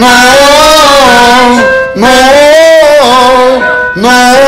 no, no, no.